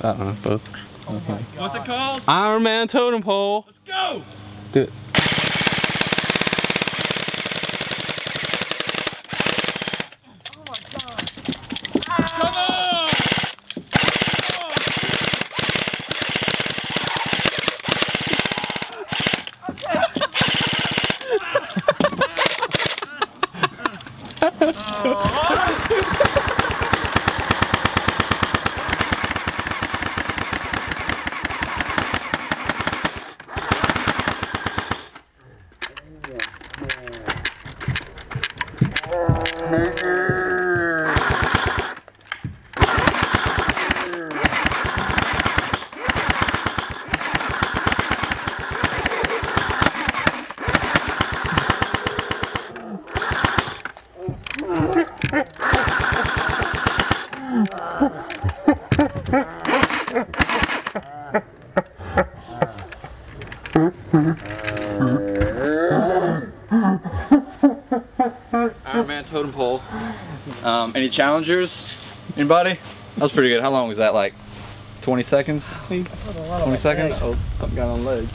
I don't know, both. Okay. What's it called? Iron Man totem pole. Let's go! Do it. Come Iron Man totem pole. Um, any challengers? Anybody? That was pretty good. How long was that? Like 20 seconds? 20 seconds? Oh, something got on the leg.